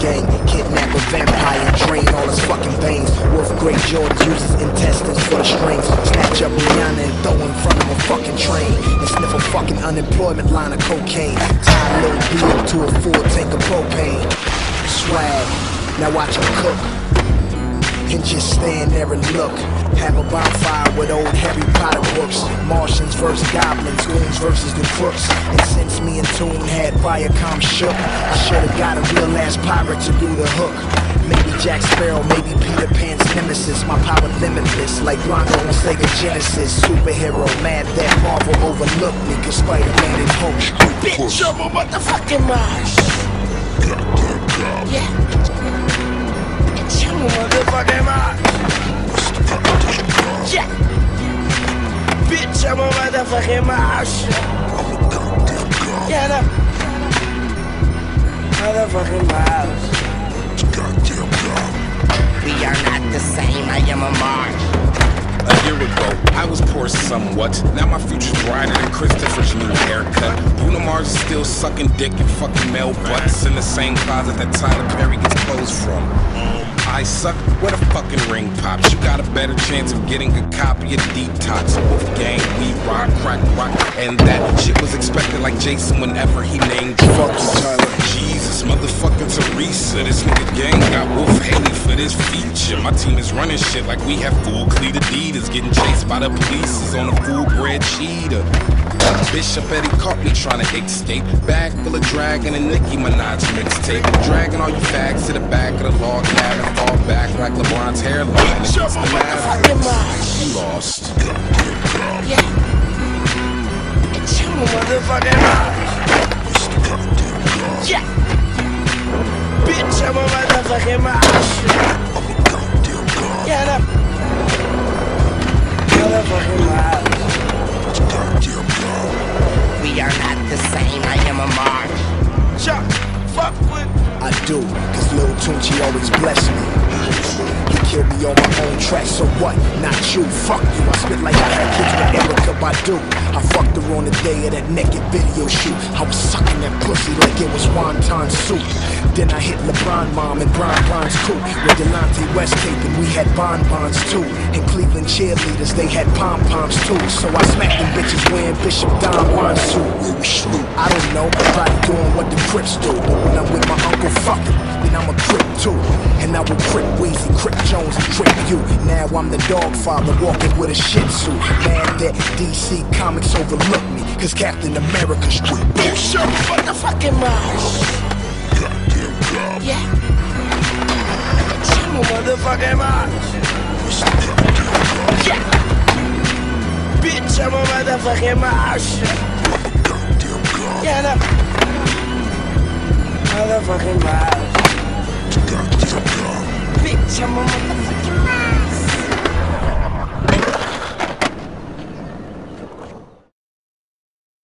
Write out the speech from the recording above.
gang. Kidnap a vampire and drain all his fucking veins. Wolf Great Jordan uses intestines for the strings. Snatch up Rihanna and throw in front of a fucking train. And sniff a fucking unemployment line of cocaine. Tie little B up to a full tank of propane. Swag, now watch him cook and just stand there and look. Have a bonfire with old Harry Potter books. Martians versus goblins, goons versus the crooks. And since me and Toon had Viacom shook, I should've got a real ass pirate to do the hook. Maybe Jack Sparrow, maybe Peter Pan's nemesis. My power limitless, like Blanka on Sega Genesis. Superhero, mad that Marvel overlooked me, cause Spider-Man and Hulk. Bitch, I'm a motherfucking mouse. Yeah. Bitch, I'm a I'm a motherfucking mouse. Yeah, no. Motherfucking mouse. We are not the same, I am a Mars. A year ago, I was poor somewhat. Now my future's brighter than Christopher's new haircut. Bruno Mars is still sucking dick and fucking male butts in the same closet that Tyler Perry gets clothes from. I suck, where the fucking ring pops? You got a better chance of getting a copy of Detox. Wolf Gang, we rock, crack, rock. And that shit was expected like Jason whenever he named you, Tyler. Jesus, motherfucking Teresa. This nigga gang got Wolf Haley for this feature. My team is running shit like we have full cleat Adidas. Getting chased by the police is on a full bred cheetah. Bishop Eddie caught me trying to escape. Bag full of dragon and Nicki Minaj mixtape. Dragging all you fags to the back of the log cabin. Fall back like LeBron's hairline. Bitch, against I'm a the motherfucking Mavericks. mouse. You lost. Yeah. Bitch, I'm a motherfucking mouse. Yeah. Bitch, I'm a motherfucking mouse. The same, I am a Mars. Chuck, fuck with. I do, cause Lil Tunechi always bless me. He killed me on my own track, so what? Not you, fuck you. I spit like I had kids with Erykah Badu. I do. I fucked her on the day of that naked video shoot. I was sucking that pussy like it was wonton soup. Then I hit LeBron mom and Bron Bron's coupe with Delonte West tape, and we had bonbons too. And Cleveland cheerleaders, they had pom poms too. So I smacked them bitches wearing Bishop Don Juan suit. Crips do. When I'm with my uncle, fuck it, then I'm a Crip too. And I will Crip Weezy, Crip Jones, and Crip you. Now I'm the dog father walking with a shih tzu. Mad that DC Comics overlook me, cause Captain America's street. Bitch, I'm a motherfucking mouse. Yeah. Bitch, I'm a motherfucking mouse. Yeah. Bitch, I'm a motherfucking mouse. Motherfucking mouse. Bitch, I'm a motherfucking